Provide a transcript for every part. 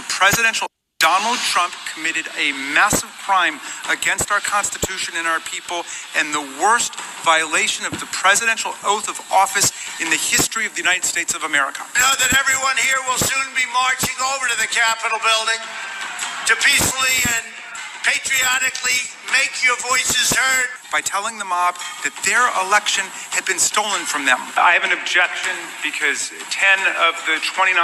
the presidential Donald Trump committed a massive crime against our Constitution and our people, and the worst violation of the presidential oath of office in the history of the United States of America. I know that everyone here will soon be marching over to the Capitol building to peacefully and patriotically make your voices heard. By telling the mob that their election had been stolen from them. I have an objection because 10 of the 29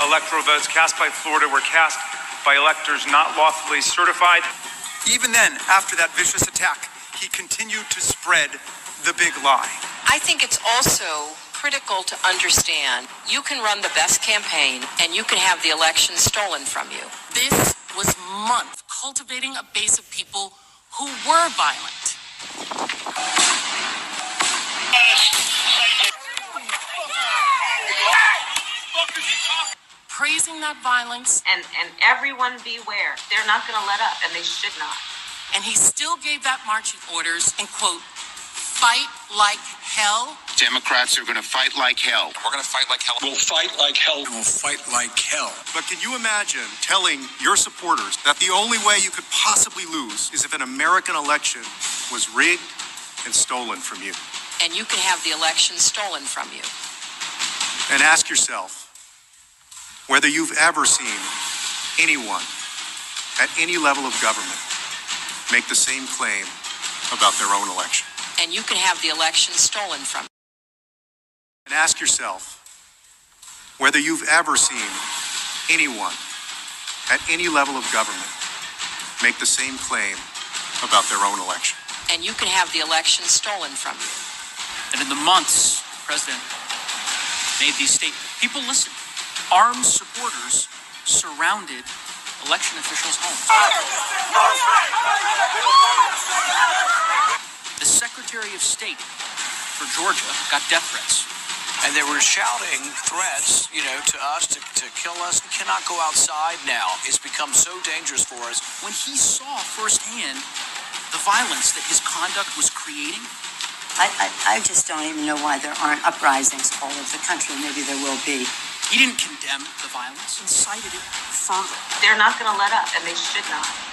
electoral votes cast by Florida were cast by electors not lawfully certified. Even then, after that vicious attack, he continued to spread the big lie. I think it's also critical to understand you can run the best campaign and you can have the election stolen from you. This was months cultivating a base of people who were violent. Praising that violence, and and everyone beware. They're not going to let up and they should not. And he still gave that marching orders and quote, fight like hell. Democrats are going to fight like hell. We're going to fight like hell. We'll fight like hell. We'll fight like hell. But can you imagine telling your supporters that the only way you could possibly lose is if an American election was rigged and stolen from you? And you can have the election stolen from you. And ask yourself whether you've ever seen anyone at any level of government make the same claim about their own election. And you can have the election stolen from you. And ask yourself whether you've ever seen anyone at any level of government make the same claim about their own election. And you can have the election stolen from you. And in the months, the President made these statements. People listened. Armed supporters surrounded election officials' homes. The Secretary of State for Georgia got death threats. And they were shouting threats, you know, to us to, to kill us. We cannot go outside now. It's become so dangerous for us. When he saw firsthand the violence that his conduct was creating, I, I, I just don't even know why there aren't uprisings all over the country. Maybe there will be. He didn't condemn the violence, incited it further. they're not going to let up and they should not